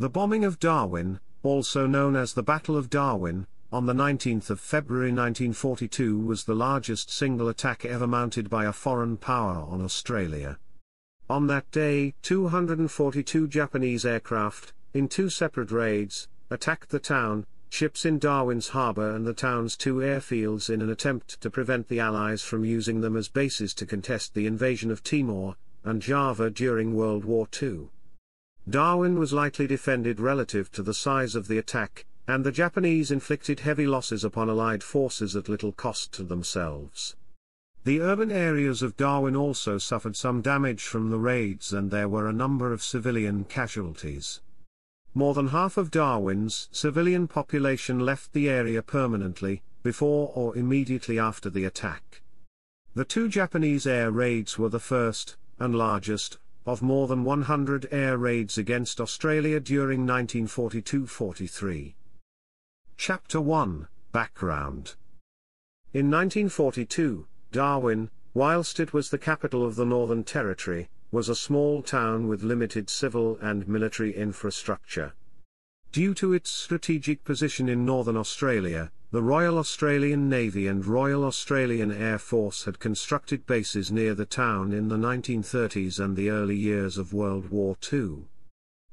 The bombing of Darwin, also known as the Battle of Darwin, on the 19th of February 1942 was the largest single attack ever mounted by a foreign power on Australia. On that day, 242 Japanese aircraft, in two separate raids, attacked the town, ships in Darwin's harbour and the town's two airfields in an attempt to prevent the Allies from using them as bases to contest the invasion of Timor and Java during World War II. Darwin was lightly defended relative to the size of the attack, and the Japanese inflicted heavy losses upon Allied forces at little cost to themselves. The urban areas of Darwin also suffered some damage from the raids and there were a number of civilian casualties. More than half of Darwin's civilian population left the area permanently, before or immediately after the attack. The two Japanese air raids were the first, and largest, of more than 100 air raids against Australia during 1942-43. Chapter 1 Background In 1942, Darwin, whilst it was the capital of the Northern Territory, was a small town with limited civil and military infrastructure. Due to its strategic position in northern Australia, the Royal Australian Navy and Royal Australian Air Force had constructed bases near the town in the 1930s and the early years of World War II.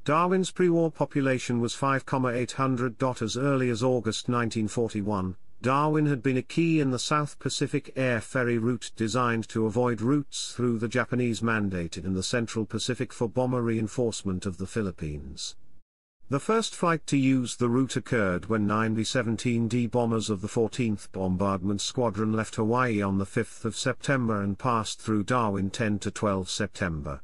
Darwin's pre-war population was 5,800. As early as August 1941, Darwin had been a key in the South Pacific air ferry route designed to avoid routes through the Japanese mandated in the Central Pacific for bomber reinforcement of the Philippines. The first flight to use the route occurred when 9 B-17D bombers of the 14th Bombardment Squadron left Hawaii on the 5th of September and passed through Darwin 10 to 12 September.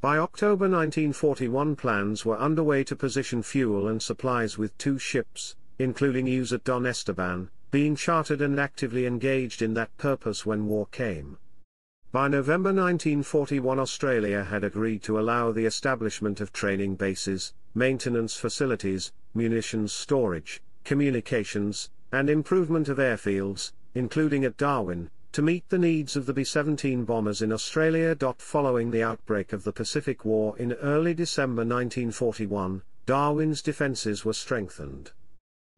By October 1941 plans were underway to position fuel and supplies with two ships, including USAT Don Esteban, being chartered and actively engaged in that purpose when war came. By November 1941 Australia had agreed to allow the establishment of training bases, maintenance facilities, munitions storage, communications, and improvement of airfields, including at Darwin, to meet the needs of the B-17 bombers in Australia. Following the outbreak of the Pacific War in early December 1941, Darwin's defences were strengthened.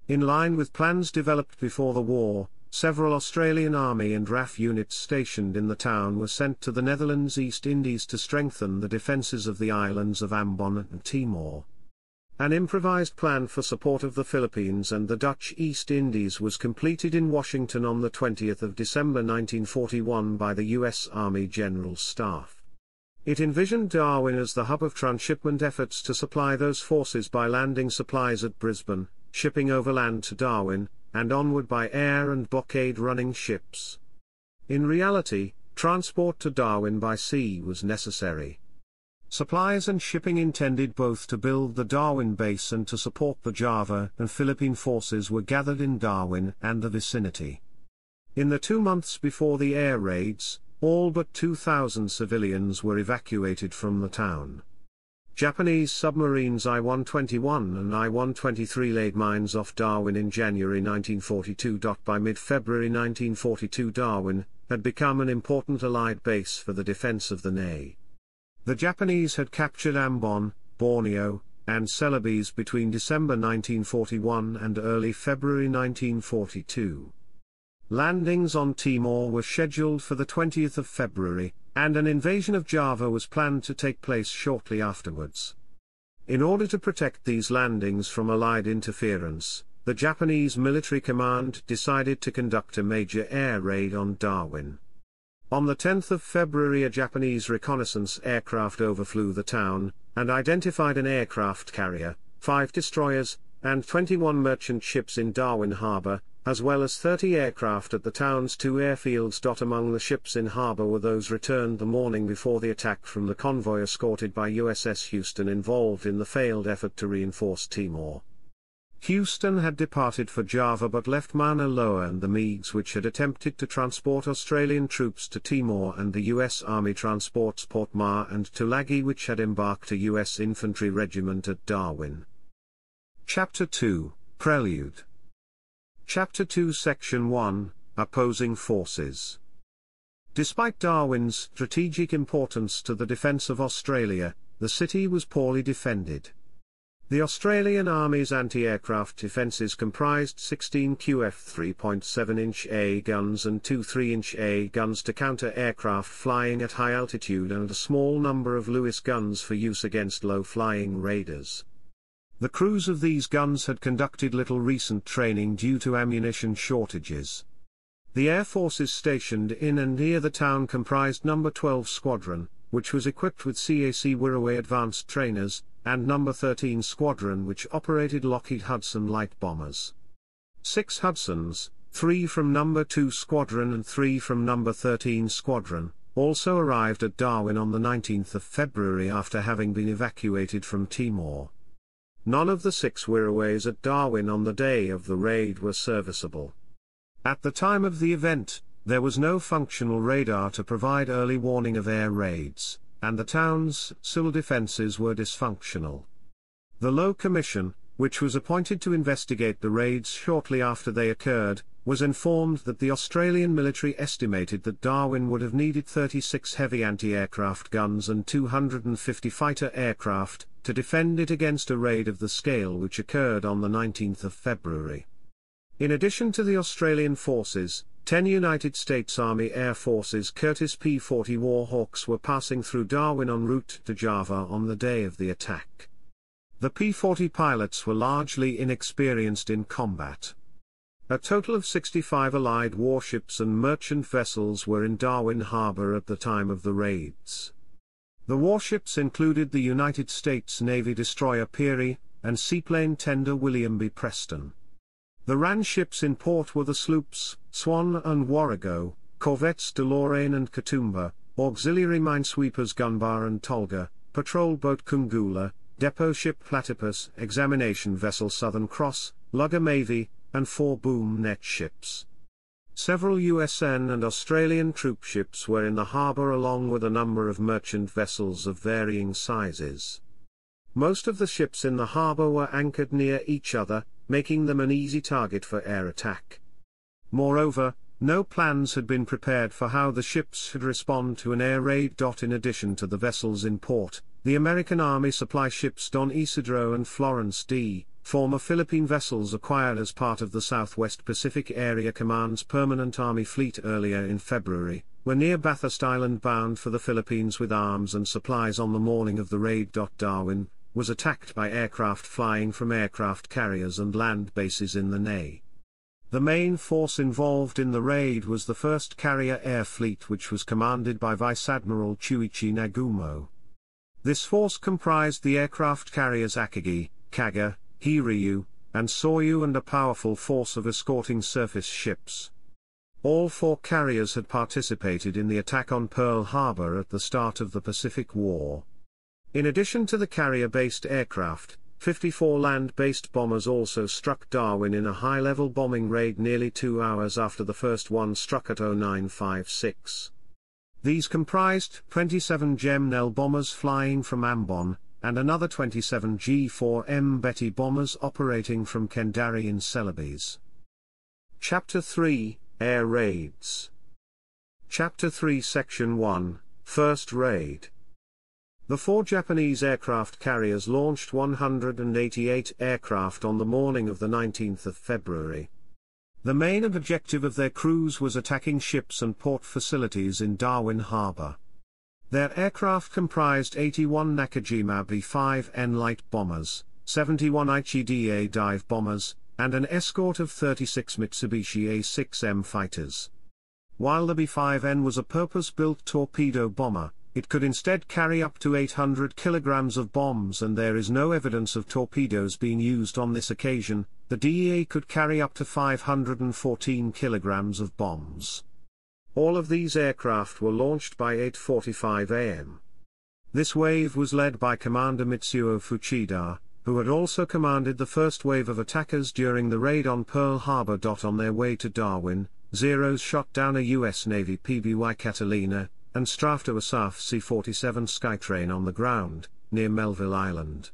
In line with plans developed before the war, several Australian Army and RAF units stationed in the town were sent to the Netherlands East Indies to strengthen the defences of the islands of Ambon and Timor. An improvised plan for support of the Philippines and the Dutch East Indies was completed in Washington on 20 December 1941 by the U.S. Army General Staff. It envisioned Darwin as the hub of transshipment efforts to supply those forces by landing supplies at Brisbane, shipping overland to Darwin, and onward by air and blockade running ships. In reality, transport to Darwin by sea was necessary. Supplies and shipping intended both to build the Darwin base and to support the Java and Philippine forces were gathered in Darwin and the vicinity. In the two months before the air raids, all but 2,000 civilians were evacuated from the town. Japanese submarines I-121 and I-123 laid mines off Darwin in January 1942. By mid-February 1942 Darwin had become an important Allied base for the defense of the NE. The Japanese had captured Ambon, Borneo, and Celebes between December 1941 and early February 1942. Landings on Timor were scheduled for the 20th of February, and an invasion of Java was planned to take place shortly afterwards. In order to protect these landings from Allied interference, the Japanese military command decided to conduct a major air raid on Darwin. On the 10th of February a Japanese reconnaissance aircraft overflew the town, and identified an aircraft carrier, five destroyers, and 21 merchant ships in Darwin Harbour, as well as 30 aircraft at the town's two airfields. Among the ships in harbour were those returned the morning before the attack from the convoy escorted by USS Houston involved in the failed effort to reinforce Timor. Houston had departed for Java but left Mauna Loa and the Meigs which had attempted to transport Australian troops to Timor and the U.S. Army transports Port Mar and Tulagi which had embarked a U.S. infantry regiment at Darwin. Chapter 2, Prelude Chapter 2 Section 1 Opposing Forces Despite Darwin's strategic importance to the defence of Australia, the city was poorly defended. The Australian Army's anti-aircraft defences comprised 16 QF 3.7-inch A guns and two 3-inch A guns to counter aircraft flying at high altitude and a small number of Lewis guns for use against low-flying raiders. The crews of these guns had conducted little recent training due to ammunition shortages. The air forces stationed in and near the town comprised No. 12 Squadron, which was equipped with CAC Wirraway advanced trainers, and No. 13 Squadron which operated Lockheed Hudson light bombers. Six Hudsons, three from No. 2 Squadron and three from No. 13 Squadron, also arrived at Darwin on the 19th of February after having been evacuated from Timor. None of the six Wirraways at Darwin on the day of the raid were serviceable. At the time of the event, there was no functional radar to provide early warning of air raids and the town's civil defences were dysfunctional. The Lowe Commission, which was appointed to investigate the raids shortly after they occurred, was informed that the Australian military estimated that Darwin would have needed 36 heavy anti-aircraft guns and 250 fighter aircraft, to defend it against a raid of the scale which occurred on the 19th of February. In addition to the Australian forces, Ten United States Army Air Force's Curtiss P-40 Warhawks were passing through Darwin en route to Java on the day of the attack. The P-40 pilots were largely inexperienced in combat. A total of 65 Allied warships and merchant vessels were in Darwin Harbor at the time of the raids. The warships included the United States Navy destroyer Peary, and seaplane tender William B. Preston. The RAN ships in port were the sloops, Swan and Warrego, corvettes Deloraine and Katoomba, auxiliary minesweepers Gunbar and Tolga, patrol boat Kungula, depot ship Platypus, examination vessel Southern Cross, lugger Mavie, and four boom net ships. Several USN and Australian troopships were in the harbour along with a number of merchant vessels of varying sizes. Most of the ships in the harbour were anchored near each other, making them an easy target for air attack. Moreover, no plans had been prepared for how the ships should respond to an air raid. In addition to the vessels in port, the American Army supply ships Don Isidro and Florence D., former Philippine vessels acquired as part of the Southwest Pacific Area Command's permanent Army fleet earlier in February, were near Bathurst Island bound for the Philippines with arms and supplies on the morning of the raid. Darwin, was attacked by aircraft flying from aircraft carriers and land bases in the NE. The main force involved in the raid was the 1st Carrier Air Fleet which was commanded by Vice Admiral Chuichi Nagumo. This force comprised the aircraft carriers Akagi, Kaga, Hiryu, and Soryu and a powerful force of escorting surface ships. All four carriers had participated in the attack on Pearl Harbor at the start of the Pacific War. In addition to the carrier-based aircraft, 54 land-based bombers also struck Darwin in a high-level bombing raid nearly two hours after the first one struck at 0956. These comprised 27 G3M Nell bombers flying from Ambon, and another 27 G4M Betty bombers operating from Kendari in Celebes. Chapter 3, Air Raids Chapter 3 Section 1, First Raid the four Japanese aircraft carriers launched 188 aircraft on the morning of the 19th of February. The main objective of their crews was attacking ships and port facilities in Darwin Harbor. Their aircraft comprised 81 Nakajima B-5N light bombers, 71 Aichi dive bombers, and an escort of 36 Mitsubishi A-6M fighters. While the B-5N was a purpose-built torpedo bomber, it could instead carry up to 800 kilograms of bombs and there is no evidence of torpedoes being used on this occasion, the D3A could carry up to 514 kilograms of bombs. All of these aircraft were launched by 8.45 am. This wave was led by Commander Mitsuo Fuchida, who had also commanded the first wave of attackers during the raid on Pearl Harbor. On their way to Darwin, Zeros shot down a U.S. Navy PBY Catalina, and strafed a USAAF C-47 Skytrain on the ground, near Melville Island.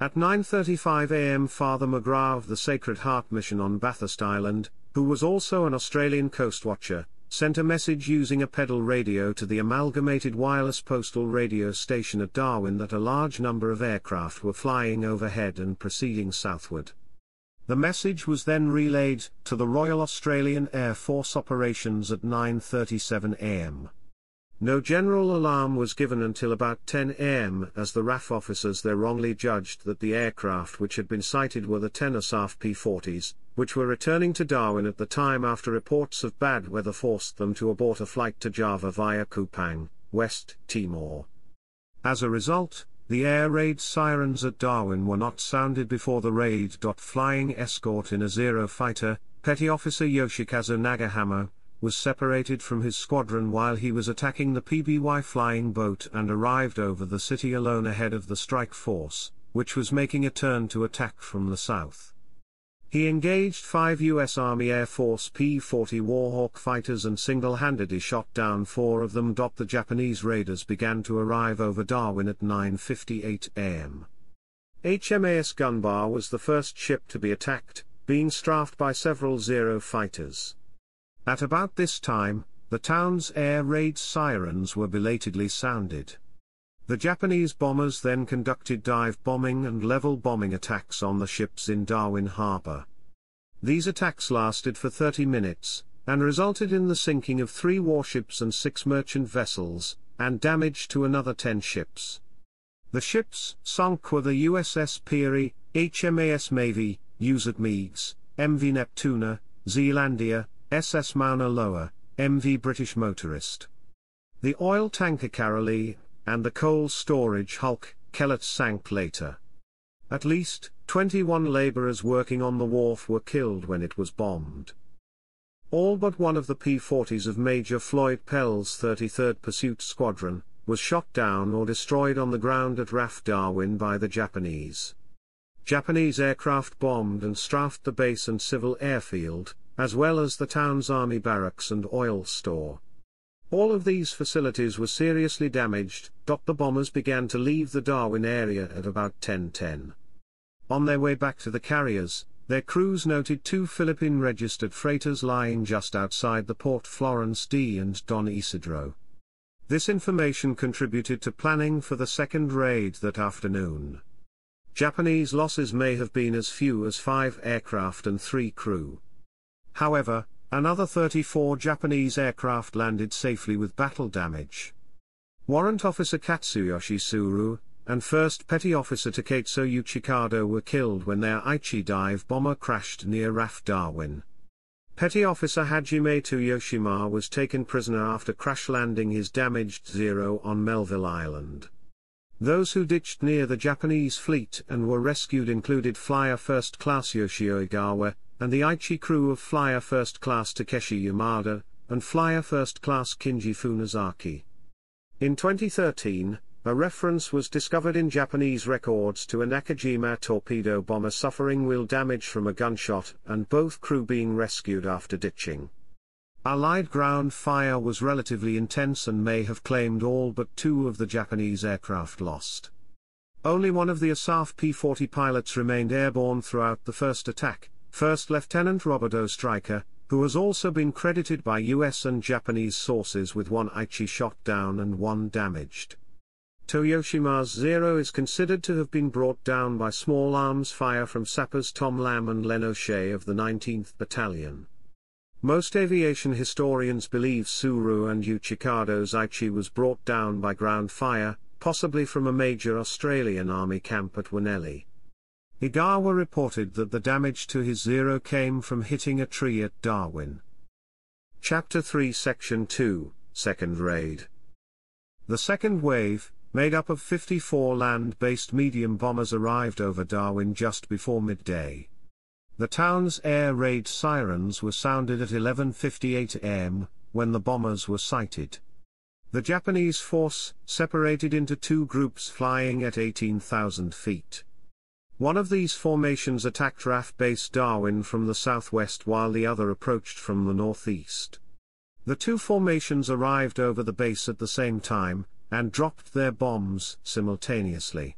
At 9.35 am Father McGrath of the Sacred Heart Mission on Bathurst Island, who was also an Australian coast watcher, sent a message using a pedal radio to the Amalgamated Wireless Postal Radio Station at Darwin that a large number of aircraft were flying overhead and proceeding southward. The message was then relayed to the Royal Australian Air Force operations at 9:37 am. No general alarm was given until about 10 am as the RAF officers there wrongly judged that the aircraft which had been sighted were the 10 USAAF P-40s, which were returning to Darwin at the time after reports of bad weather forced them to abort a flight to Java via Kupang, West Timor. As a result, the air raid sirens at Darwin were not sounded before the raid. Flying escort in a Zero fighter, Petty Officer Yoshikazu Nagahama, was separated from his squadron while he was attacking the PBY flying boat and arrived over the city alone ahead of the strike force, which was making a turn to attack from the south. He engaged five U.S. Army Air Force P-40 Warhawk fighters and single-handedly shot down four of them. The Japanese raiders began to arrive over Darwin at 9.58 am. HMAS Gunbar was the first ship to be attacked, being strafed by several Zero fighters. At about this time, the town's air raid sirens were belatedly sounded. The Japanese bombers then conducted dive bombing and level bombing attacks on the ships in Darwin Harbor. These attacks lasted for 30 minutes, and resulted in the sinking of three warships and six merchant vessels, and damage to another 10 ships. The ships sunk were the USS Peary, HMAS Mavie, USAT Meigs, MV Neptuna, Zealandia, SS Mauna Loa, MV British Motorist. The oil tanker Karalee, and the coal storage hulk, Kelat sank later. At least, 21 laborers working on the wharf were killed when it was bombed. All but one of the P-40s of Major Floyd Pell's 33rd Pursuit Squadron, was shot down or destroyed on the ground at RAF Darwin by the Japanese. Japanese aircraft bombed and strafed the base and civil airfield, as well as the town's army barracks and oil store. All of these facilities were seriously damaged. The bombers began to leave the Darwin area at about 1010. On their way back to the carriers, their crews noted two Philippine registered freighters lying just outside the port Florence D and Don Isidro. This information contributed to planning for the second raid that afternoon. Japanese losses may have been as few as five aircraft and three crew. However, another 34 Japanese aircraft landed safely with battle damage. Warrant Officer Katsuyoshi Tsuru, and First Petty Officer Taketsu Uchikado were killed when their Aichi dive bomber crashed near RAF Darwin. Petty Officer Hajime Toyoshima was taken prisoner after crash landing his damaged Zero on Melville Island. Those who ditched near the Japanese fleet and were rescued included Flyer First Class Yoshio Ogawa, and the Aichi crew of Flyer First Class Takeshi Yamada, and Flyer First Class Kinji Funazaki. In 2013, a reference was discovered in Japanese records to a Nakajima torpedo bomber suffering wheel damage from a gunshot and both crew being rescued after ditching. Allied ground fire was relatively intense and may have claimed all but two of the Japanese aircraft lost. Only one of the USAAF P-40 pilots remained airborne throughout the first attack, First Lieutenant Robert Oestreicher, who has also been credited by US and Japanese sources with one Aichi shot down and one damaged. Toyoshima's Zero is considered to have been brought down by small arms fire from sappers Tom Lamb and Len O'Shea of the 19th Battalion. Most aviation historians believe Tsuru and Uchikado's Aichi was brought down by ground fire, possibly from a major Australian army camp at Winnellie. Igawa reported that the damage to his Zero came from hitting a tree at Darwin. Chapter 3 Section 2, Second Raid The second wave, made up of 54 land-based medium bombers arrived over Darwin just before midday. The town's air raid sirens were sounded at 11.58 am, when the bombers were sighted. The Japanese force separated into two groups flying at 18,000 feet. One of these formations attacked RAF Base Darwin from the southwest while the other approached from the northeast. The two formations arrived over the base at the same time, and dropped their bombs simultaneously.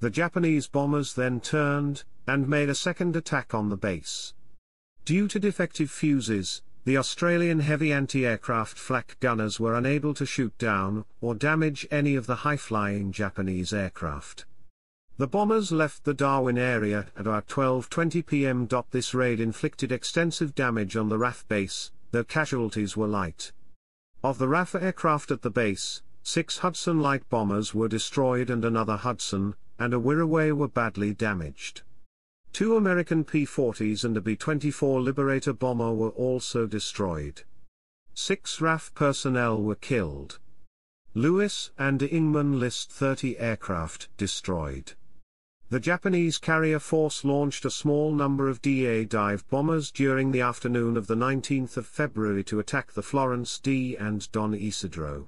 The Japanese bombers then turned, and made a second attack on the base. Due to defective fuses, the Australian heavy anti-aircraft flak gunners were unable to shoot down or damage any of the high-flying Japanese aircraft. The bombers left the Darwin area at about 12.20 pm. This raid inflicted extensive damage on the RAF base, though casualties were light. Of the RAF aircraft at the base, six Hudson light bombers were destroyed and another Hudson, and a Wirraway were badly damaged. Two American P-40s and a B-24 Liberator bomber were also destroyed. Six RAF personnel were killed. Lewis and Ingman list 30 aircraft destroyed. The Japanese carrier force launched a small number of DA dive bombers during the afternoon of the 19th of February to attack the Florence D and Don Isidro.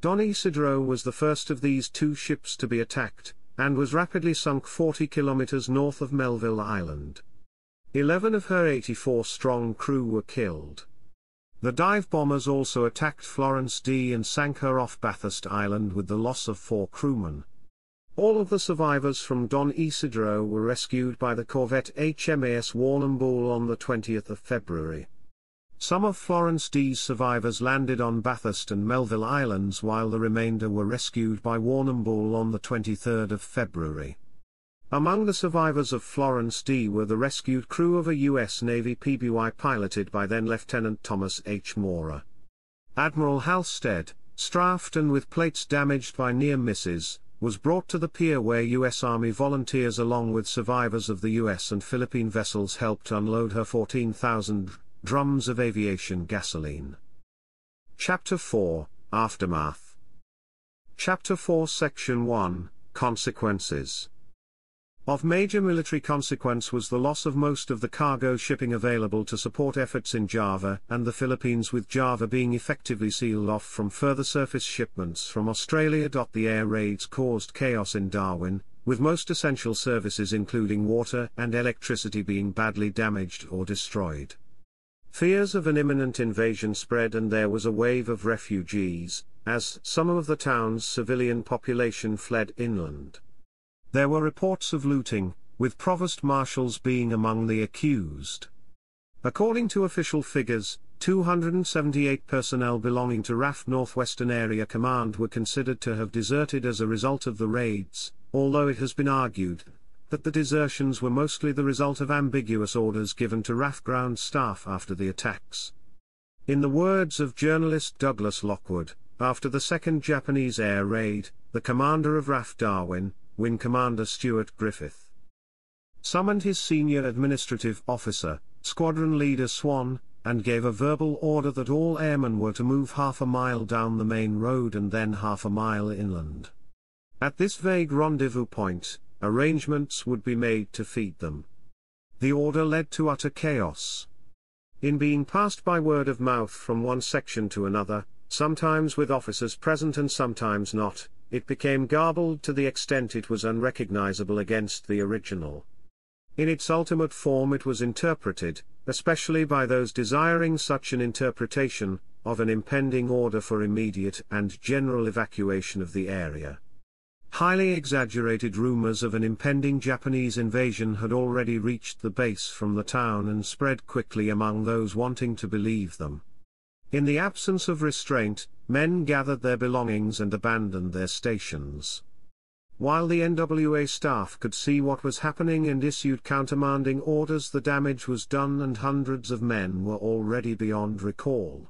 Don Isidro was the first of these two ships to be attacked, and was rapidly sunk 40 kilometers north of Melville Island. Eleven of her 84-strong crew were killed. The dive bombers also attacked Florence D and sank her off Bathurst Island with the loss of four crewmen. All of the survivors from Don Isidro were rescued by the corvette HMAS Warrnambool on the 20th of February. Some of Florence D's survivors landed on Bathurst and Melville Islands while the remainder were rescued by Warrnambool on the 23rd of February. Among the survivors of Florence D were the rescued crew of a U.S. Navy PBY piloted by then Lieutenant Thomas H. Moorer. Admiral Halstead, strafed and with plates damaged by near misses, was brought to the pier where U.S. Army volunteers along with survivors of the U.S. and Philippine vessels helped unload her 14,000 Drums of Aviation Gasoline. Chapter 4 Aftermath. Chapter 4 Section 1 Consequences. Of major military consequence was the loss of most of the cargo shipping available to support efforts in Java and the Philippines with Java being effectively sealed off from further surface shipments from Australia. The air raids caused chaos in Darwin, with most essential services including water and electricity being badly damaged or destroyed. Fears of an imminent invasion spread and there was a wave of refugees, as some of the town's civilian population fled inland. There were reports of looting, with provost marshals being among the accused. According to official figures, 278 personnel belonging to RAF Northwestern Area Command were considered to have deserted as a result of the raids, although it has been argued that the desertions were mostly the result of ambiguous orders given to RAF ground staff after the attacks. In the words of journalist Douglas Lockwood, after the second Japanese air raid, the commander of RAF Darwin, Wing Commander Stuart Griffith, summoned his senior administrative officer, Squadron Leader Swan, and gave a verbal order that all airmen were to move half a mile down the main road and then half a mile inland. At this vague rendezvous point, arrangements would be made to feed them. The order led to utter chaos. In being passed by word of mouth from one section to another, sometimes with officers present and sometimes not, it became garbled to the extent it was unrecognizable against the original. In its ultimate form it was interpreted, especially by those desiring such an interpretation, of an impending order for immediate and general evacuation of the area. Highly exaggerated rumors of an impending Japanese invasion had already reached the base from the town and spread quickly among those wanting to believe them. In the absence of restraint, men gathered their belongings and abandoned their stations. While the NWA staff could see what was happening and issued countermanding orders the damage was done and hundreds of men were already beyond recall.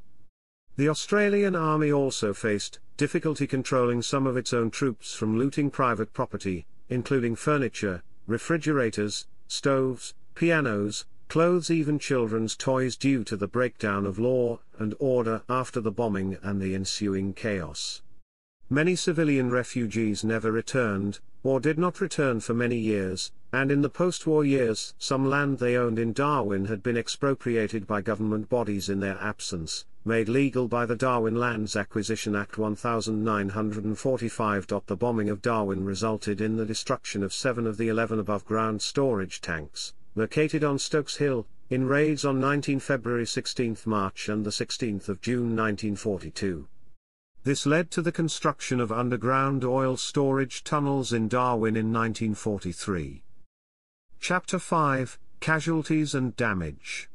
The Australian Army also faced difficulty controlling some of its own troops from looting private property, including furniture, refrigerators, stoves, pianos, clothes even children's toys due to the breakdown of law and order after the bombing and the ensuing chaos. Many civilian refugees never returned, or did not return for many years, and in the post-war years some land they owned in Darwin had been expropriated by government bodies in their absence, made legal by the Darwin Lands Acquisition Act 1945. The bombing of Darwin resulted in the destruction of seven of the 11 above-ground storage tanks, located on Stokes Hill, in raids on 19 February 16 March and 16 June 1942. This led to the construction of underground oil storage tunnels in Darwin in 1943. Chapter 5 Casualties and Damage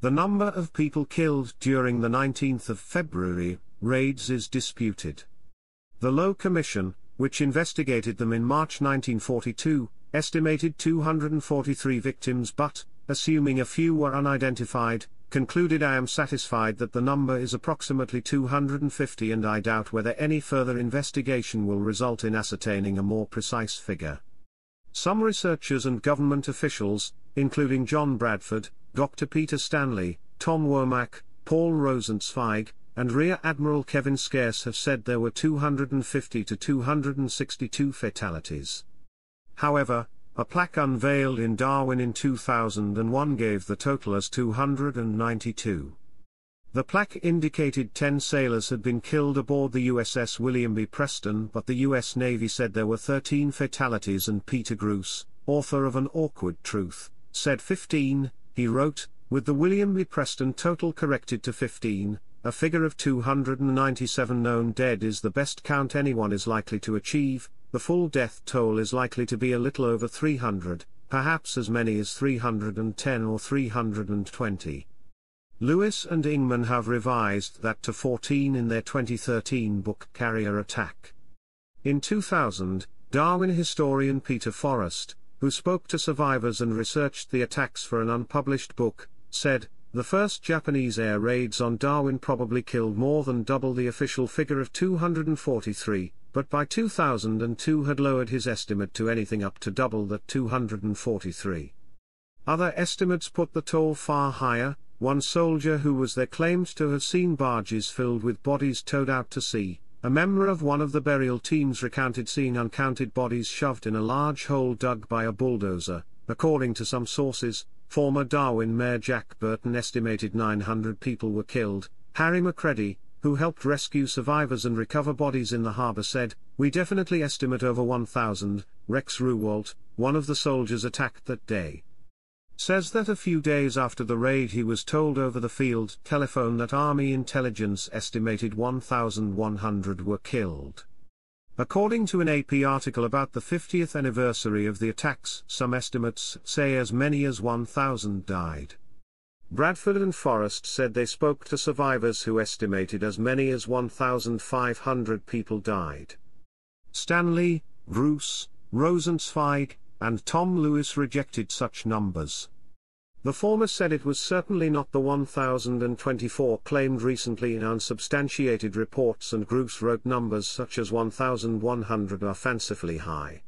The number of people killed during the 19th of February raids is disputed. The Lowe Commission, which investigated them in March 1942, estimated 243 victims but, assuming a few were unidentified, concluded I am satisfied that the number is approximately 250 and I doubt whether any further investigation will result in ascertaining a more precise figure. Some researchers and government officials, including John Bradford, Dr. Peter Stanley, Tom Womack, Paul Rosenzweig, and Rear Admiral Kevin Scarce have said there were 250 to 262 fatalities. However, a plaque unveiled in Darwin in 2001 gave the total as 292. The plaque indicated 10 sailors had been killed aboard the USS William B. Preston but the US Navy said there were 13 fatalities and Peter Grose, author of An Awkward Truth, said 15, he wrote, with the William B. Preston total corrected to 15, a figure of 297 known dead is the best count anyone is likely to achieve, the full death toll is likely to be a little over 300, perhaps as many as 310 or 320. Lewis and Ingman have revised that to 14 in their 2013 book Carrier Attack. In 2000, Darwin historian Peter Forrest, who spoke to survivors and researched the attacks for an unpublished book, said, the first Japanese air raids on Darwin probably killed more than double the official figure of 243, but by 2002 had lowered his estimate to anything up to double that 243. Other estimates put the toll far higher, one soldier who was there claimed to have seen barges filled with bodies towed out to sea. A member of one of the burial teams recounted seeing uncounted bodies shoved in a large hole dug by a bulldozer. According to some sources, former Darwin Mayor Jack Burton estimated 900 people were killed. Harry Macready, who helped rescue survivors and recover bodies in the harbor said, We definitely estimate over 1,000. Rex Ruwalt, one of the soldiers attacked that day, says that a few days after the raid he was told over the field telephone that Army intelligence estimated 1,100 were killed. According to an AP article about the 50th anniversary of the attacks, some estimates say as many as 1,000 died. Bradford and Forrest said they spoke to survivors who estimated as many as 1,500 people died. Stanley, Bruce, Rosenzweig, and Tom Lewis rejected such numbers. The former said it was certainly not the 1,024 claimed recently in unsubstantiated reports and Grose wrote numbers such as 1,100 are fancifully high.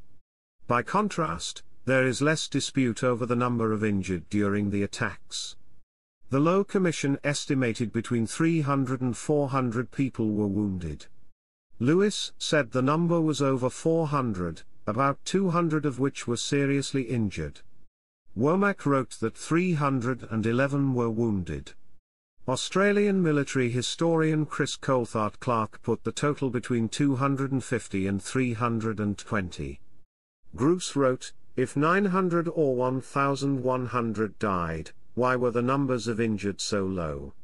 By contrast, there is less dispute over the number of injured during the attacks. The Lowe Commission estimated between 300 and 400 people were wounded. Lewis said the number was over 400, about 200 of which were seriously injured. Womack wrote that 311 were wounded. Australian military historian Chris Coulthard-Clark put the total between 250 and 320. Grose wrote, if 900 or 1,100 died, why were the numbers of injured so low?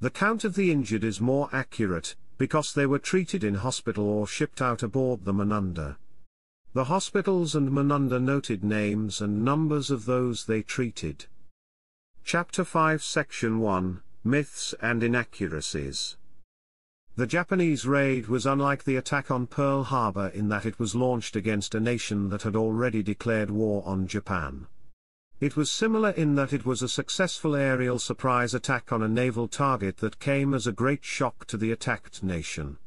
The count of the injured is more accurate, because they were treated in hospital or shipped out aboard the Manunda. The hospitals and Manunda noted names and numbers of those they treated. Chapter 5 Section 1 Myths and Inaccuracies The Japanese raid was unlike the attack on Pearl Harbor in that it was launched against a nation that had already declared war on Japan. It was similar in that it was a successful aerial surprise attack on a naval target that came as a great shock to the attacked nation.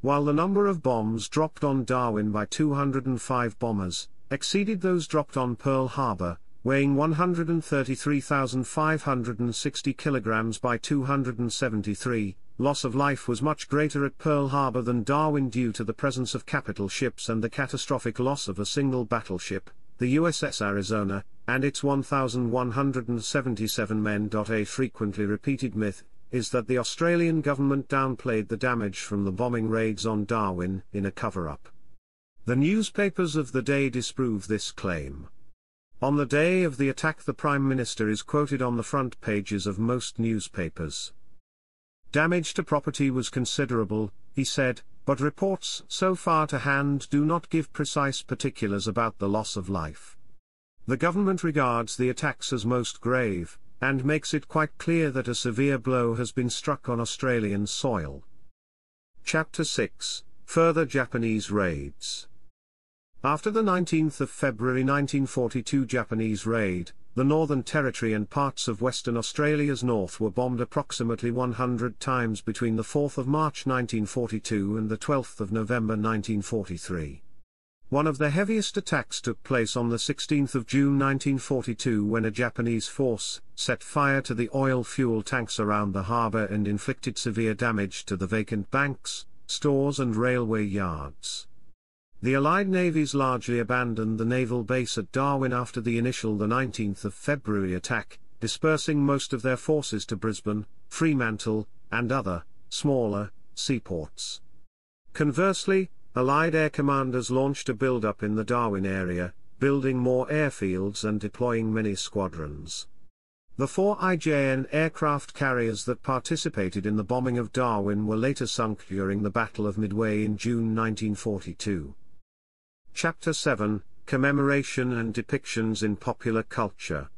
While the number of bombs dropped on Darwin by 205 bombers, exceeded those dropped on Pearl Harbor, weighing 133,560 kilograms by 273, loss of life was much greater at Pearl Harbor than Darwin due to the presence of capital ships and the catastrophic loss of a single battleship, the USS Arizona, and its 1,177 men. A frequently repeated myth is that the Australian government downplayed the damage from the bombing raids on Darwin in a cover-up. The newspapers of the day disprove this claim. On the day of the attack the Prime Minister is quoted on the front pages of most newspapers. Damage to property was considerable, he said, but reports so far to hand do not give precise particulars about the loss of life. The government regards the attacks as most grave, and makes it quite clear that a severe blow has been struck on Australian soil. Chapter 6 Further Japanese Raids After the 19th of February 1942 Japanese raid, the Northern Territory and parts of Western Australia's north were bombed approximately 100 times between the 4th of March 1942 and the 12th of November 1943. One of the heaviest attacks took place on the 16th of June 1942 when a Japanese force set fire to the oil fuel tanks around the harbour and inflicted severe damage to the vacant banks, stores and railway yards. The Allied navies largely abandoned the naval base at Darwin after the initial the 19th of February attack, dispersing most of their forces to Brisbane, Fremantle, and other, smaller, seaports. Conversely, Allied air commanders launched a build-up in the Darwin area, building more airfields and deploying many squadrons. The four IJN aircraft carriers that participated in the bombing of Darwin were later sunk during the Battle of Midway in June 1942. Chapter 7 Commemoration and Depictions in Popular Culture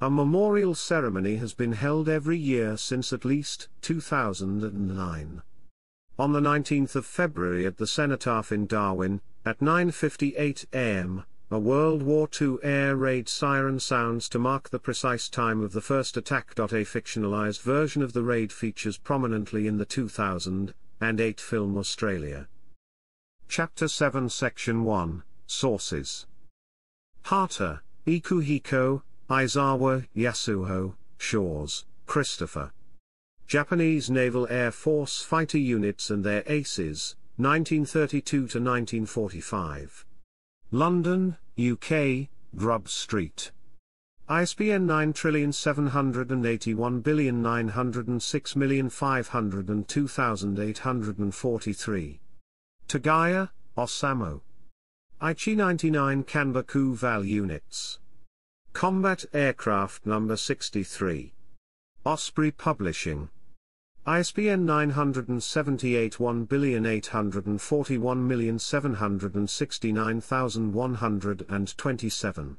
A memorial ceremony has been held every year since at least 2009. On the 19th of February at the Cenotaph in Darwin, at 9.58 am, a World War II air raid siren sounds to mark the precise time of the first attack. A fictionalized version of the raid features prominently in the 2008 film Australia. Chapter 7 Section 1 Sources Hata, Ikuhiko, Izawa, Yasuho, Shores, Christopher. Japanese Naval Air Force Fighter Units and Their Aces, 1932 to 1945. London, UK, Grub Street. ISBN 9781906502843. Tagaya, Osamu. Aichi 99 Kanbaku Val Units. Combat Aircraft Number 63. Osprey Publishing. ISBN 978 1841769127.